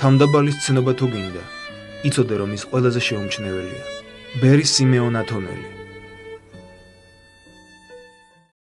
თამდაბალის ცნობა თუ გინდა, იცოდე რომ ის ყველაზე შეუმჩნეველია. ბერი სიმეონ ათონელი.